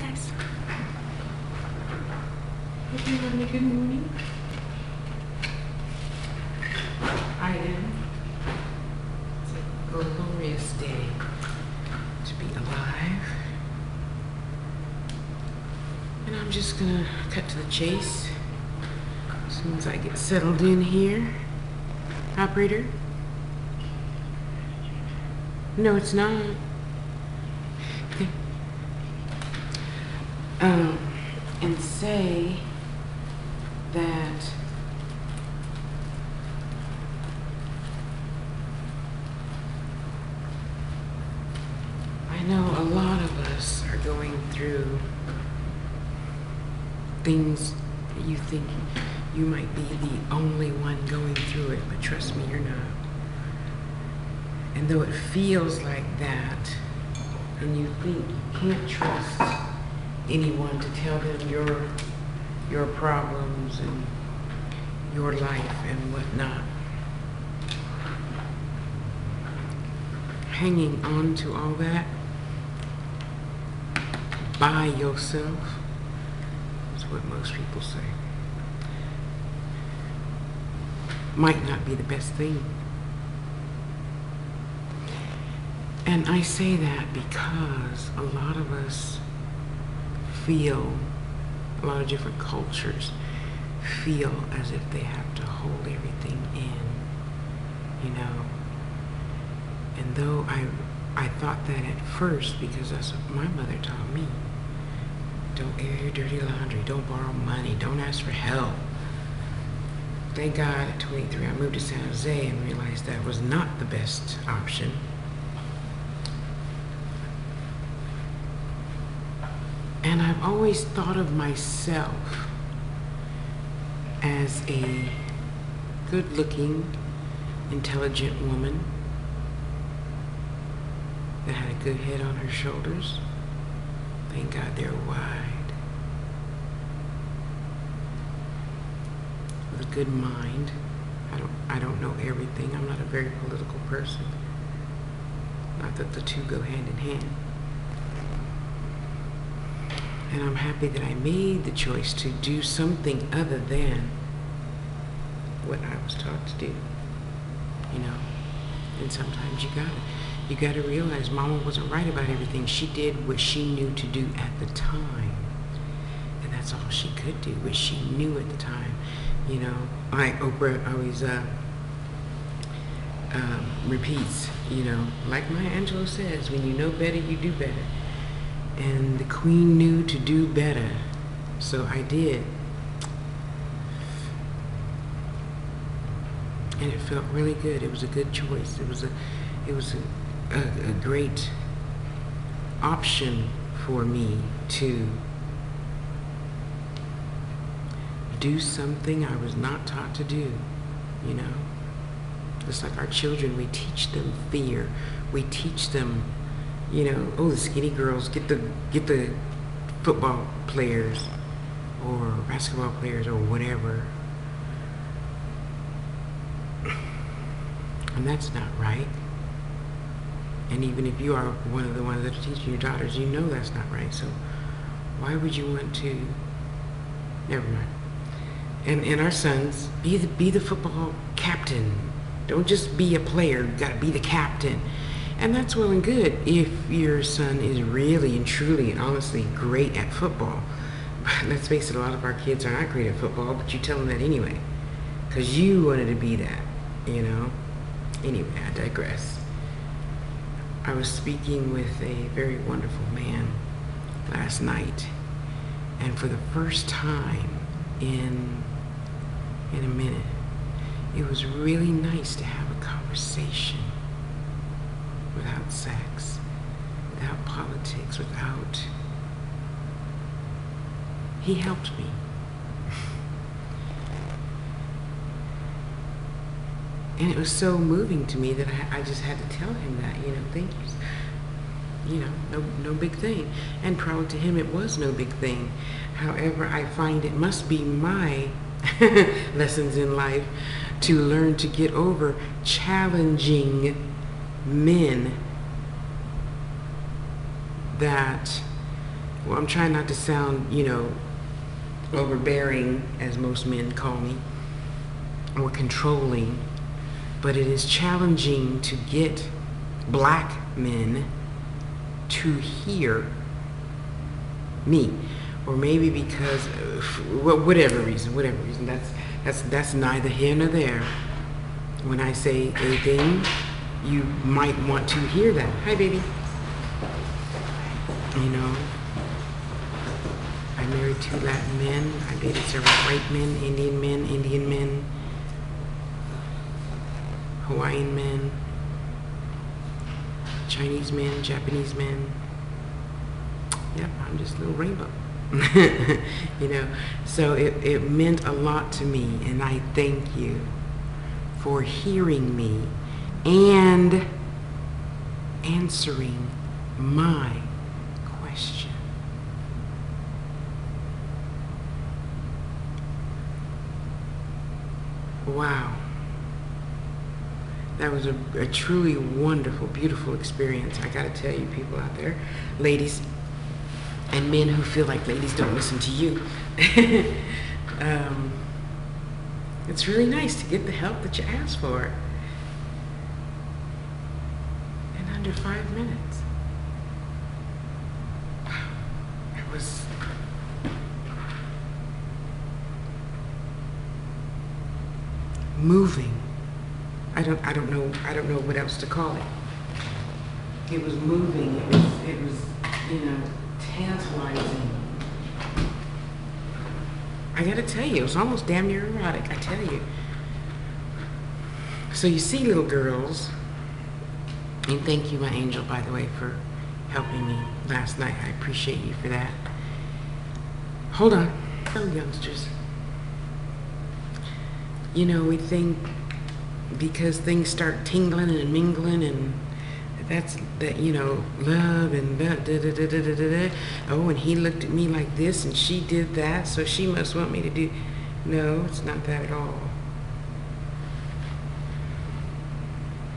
guys. Hope you're having a good morning. I am. It's a glorious day to be alive. And I'm just gonna cut to the chase as soon as I get settled in here. Operator? No, it's not. Um, and say that I know a lot of us are going through things that you think you might be the only one going through it, but trust me, you're not. And though it feels like that, and you think you can't trust anyone to tell them your your problems and your life and whatnot. Hanging on to all that by yourself is what most people say. Might not be the best thing. And I say that because a lot of us feel, a lot of different cultures feel as if they have to hold everything in, you know. And though I, I thought that at first because that's what my mother taught me. Don't air your dirty laundry. Don't borrow money. Don't ask for help. Thank God at 23 I moved to San Jose and realized that was not the best option. And I've always thought of myself as a good looking, intelligent woman that had a good head on her shoulders. Thank God they're wide. With a good mind. I don't I don't know everything. I'm not a very political person. Not that the two go hand in hand. And I'm happy that I made the choice to do something other than what I was taught to do. You know? And sometimes you gotta you gotta realize mama wasn't right about everything. She did what she knew to do at the time. And that's all she could do, what she knew at the time. You know, I Oprah always uh, um, repeats, you know, like Maya Angelou says, when you know better, you do better and the queen knew to do better. So I did. And it felt really good. It was a good choice. It was a it was a, a, a great option for me to do something I was not taught to do, you know? It's like our children, we teach them fear. We teach them you know, oh, the skinny girls get the get the football players or basketball players or whatever. And that's not right. And even if you are one of the ones that are teaching your daughters, you know that's not right. So why would you want to? Never mind. And and our sons, be the be the football captain. Don't just be a player. You got to be the captain. And that's well and good if your son is really and truly and honestly great at football. But let's face it, a lot of our kids are not great at football, but you tell them that anyway. Because you wanted to be that, you know? Anyway, I digress. I was speaking with a very wonderful man last night. And for the first time in, in a minute, it was really nice to have a conversation without sex, without politics, without. He helped me. and it was so moving to me that I, I, just had to tell him that, you know, thank you. You know, no, no big thing. And probably to him it was no big thing. However, I find it must be my lessons in life to learn to get over challenging men that well, I'm trying not to sound, you know, overbearing, as most men call me, or controlling, but it is challenging to get black men to hear me or maybe because uh, whatever reason whatever reason that's that's that's neither here nor there. When i say a thing you might want to hear that hi baby you know i married two latin men i dated several white men indian men indian men hawaiian men Chinese men, Japanese men. Yep, I'm just a little rainbow. you know, so it, it meant a lot to me, and I thank you for hearing me and answering my question. Wow. That was a, a truly wonderful, beautiful experience. I got to tell you, people out there, ladies, and men who feel like ladies don't listen to you. um, it's really nice to get the help that you ask for five minutes. It was. moving. I don't I don't know I don't know what else to call it. It was moving. It was it was you know tantalizing. I gotta tell you, it was almost damn near erotic. I tell you. So you see, little girls, and thank you, my angel, by the way, for helping me last night. I appreciate you for that. Hold on, youngsters. You know, we think because things start tingling and mingling and that's that you know love and da, da, da, da, da, da, da. oh and he looked at me like this and she did that so she must want me to do no it's not that at all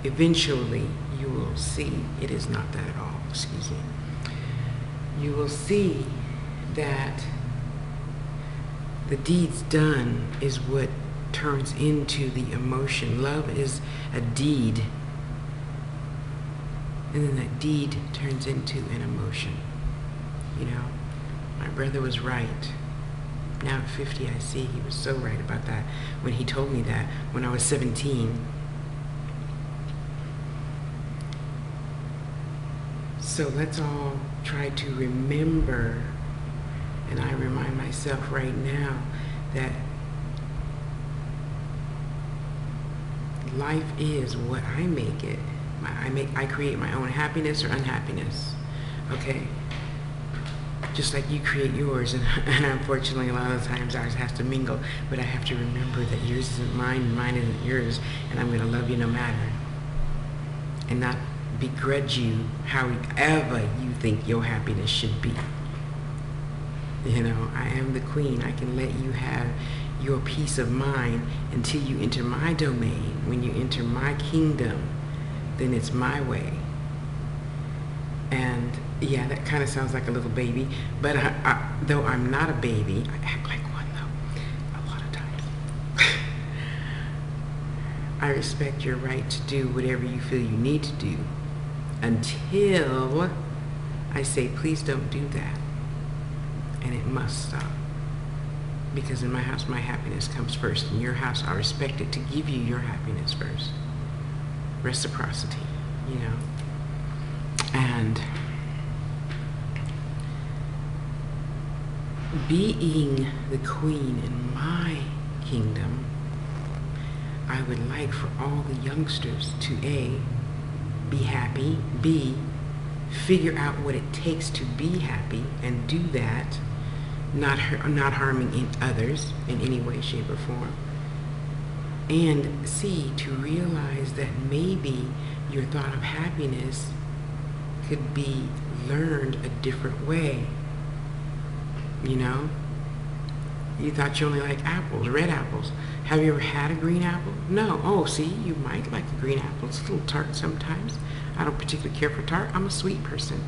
eventually you will see it is not that at all excuse me you will see that the deeds done is what turns into the emotion. Love is a deed. And then that deed turns into an emotion. You know, my brother was right. Now at 50, I see he was so right about that when he told me that when I was 17. So let's all try to remember, and I remind myself right now that life is what I make it. I make I create my own happiness or unhappiness. Okay. Just like you create yours, and, and unfortunately, a lot of times ours has to mingle. But I have to remember that yours isn't mine, and mine isn't yours, and I'm going to love you no matter, and not begrudge you however you think your happiness should be. You know, I am the queen. I can let you have your peace of mind until you enter my domain. When you enter my kingdom, then it's my way. And yeah, that kind of sounds like a little baby, but I, I, though I'm not a baby, I act like one though, a lot of times. I respect your right to do whatever you feel you need to do until I say, please don't do that. And it must stop. Because in my house my happiness comes first. In your house i respect it to give you your happiness first. Reciprocity you know? And being the queen in my kingdom i would like for all the youngsters to a be happy b figure out what it takes to be happy and do that not not harming in others in any way, shape, or form. And C, to realize that maybe your thought of happiness could be learned a different way. You know? You thought you only like apples, red apples. Have you ever had a green apple? No. Oh, see, you might like a green apple. It's a little tart sometimes. I don't particularly care for tart. I'm a sweet person.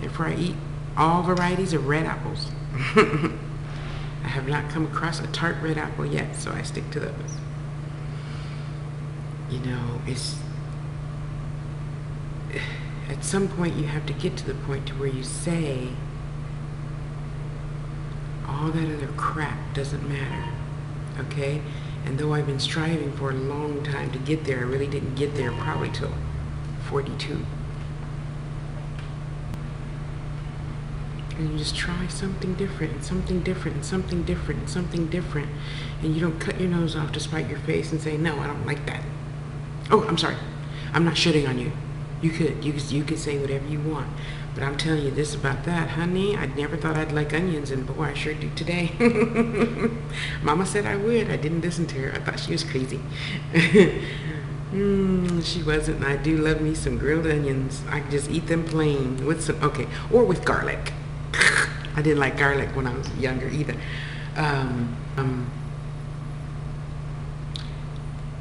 Therefore, I eat all varieties of red apples. I have not come across a tart red apple yet, so I stick to those. You know, it's at some point you have to get to the point to where you say all that other crap doesn't matter. Okay? And though I've been striving for a long time to get there, I really didn't get there probably till 42. and you just try something different and something different and something different and something different and you don't cut your nose off to spite your face and say no i don't like that oh i'm sorry i'm not shitting on you you could you could, you could say whatever you want but i'm telling you this about that honey i never thought i'd like onions and boy i sure do today mama said i would i didn't listen to her i thought she was crazy Mm, she wasn't. I do love me some grilled onions. I just eat them plain with some, okay, or with garlic. I didn't like garlic when I was younger either. Um, um,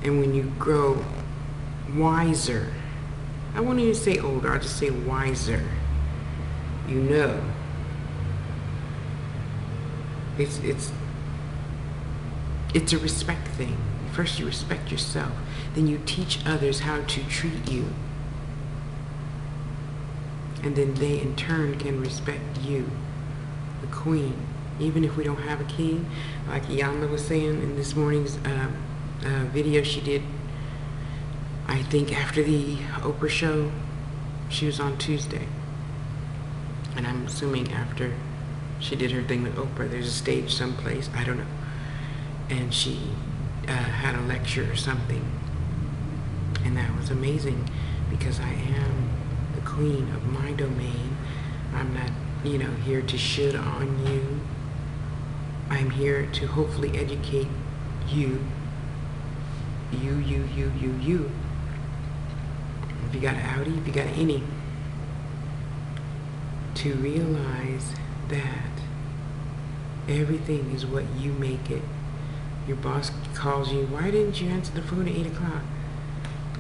and when you grow wiser, I won't even say older, I'll just say wiser, you know. It's, it's, it's a respect thing. First you respect yourself, then you teach others how to treat you. And then they in turn can respect you the queen, even if we don't have a king. Like Yama was saying in this morning's uh, uh, video she did, I think after the Oprah show, she was on Tuesday. And I'm assuming after she did her thing with Oprah, there's a stage someplace, I don't know. And she uh, had a lecture or something. And that was amazing because I am the queen of my domain. I'm not you know, here to shit on you. I'm here to hopefully educate you. You, you, you, you, you. If you got an Audi, if you got any, to realize that everything is what you make it. Your boss calls you, why didn't you answer the phone at 8 o'clock?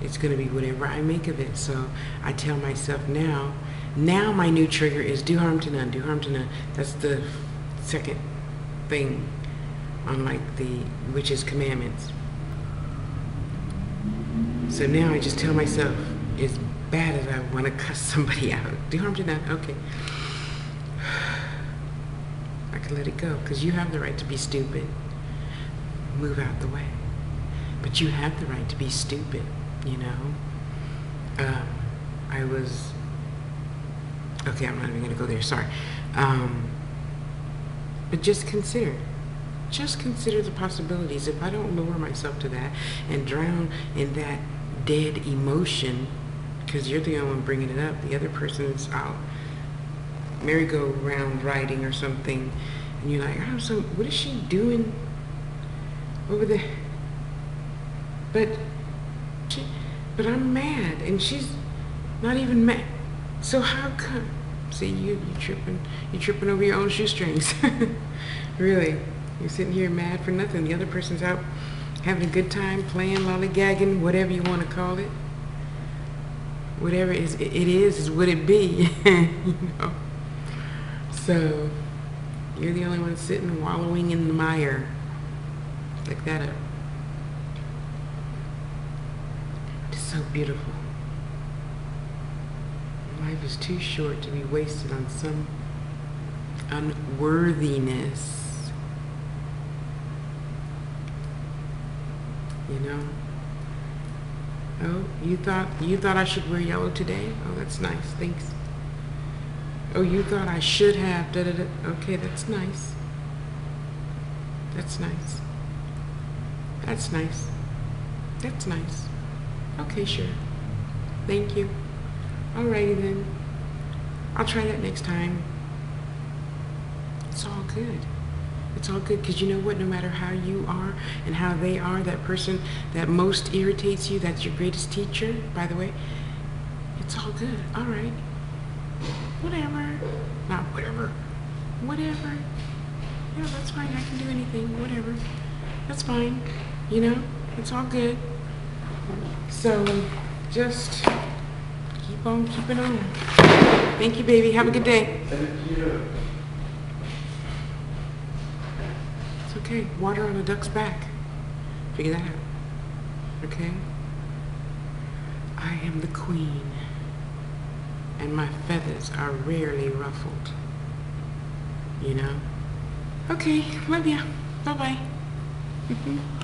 It's going to be whatever I make of it. So I tell myself now, now my new trigger is do harm to none, do harm to none. That's the second thing on like the, which is commandments. So now I just tell myself, as bad as I want to cuss somebody out, do harm to none, okay. I can let it go because you have the right to be stupid. Move out the way. But you have the right to be stupid, you know? Um, I was Okay, I'm not even going to go there. Sorry. Um, but just consider. Just consider the possibilities. If I don't lower myself to that and drown in that dead emotion, because you're the only one bringing it up, the other person's out merry-go-round riding or something, and you're like, oh, so what is she doing over there? But, she, but I'm mad, and she's not even mad. So how come? See, you you tripping, you tripping over your own shoestrings. really, you're sitting here mad for nothing. The other person's out having a good time, playing, lollygagging, whatever you want to call it. Whatever it is, it is, is what it be. you know. So you're the only one sitting wallowing in the mire. Look that up. It's so beautiful. Life is too short to be wasted on some unworthiness. You know? Oh, you thought you thought I should wear yellow today? Oh, that's nice. Thanks. Oh, you thought I should have da da da. Okay, that's nice. That's nice. That's nice. That's nice. Okay, sure. Thank you. Alrighty then. I'll try that next time. It's all good. It's all good because you know what? No matter how you are and how they are, that person that most irritates you, that's your greatest teacher, by the way, it's all good. All right. Whatever. Not whatever. Whatever. Yeah, that's fine. I can do anything. Whatever. That's fine. You know, it's all good. So just keep on keeping on. Thank you, baby. Have a good day. Thank you. It's okay. Water on a duck's back. Figure that out. Okay? I am the queen. And my feathers are rarely ruffled. You know? Okay, love ya. Bye bye. Mm-hmm.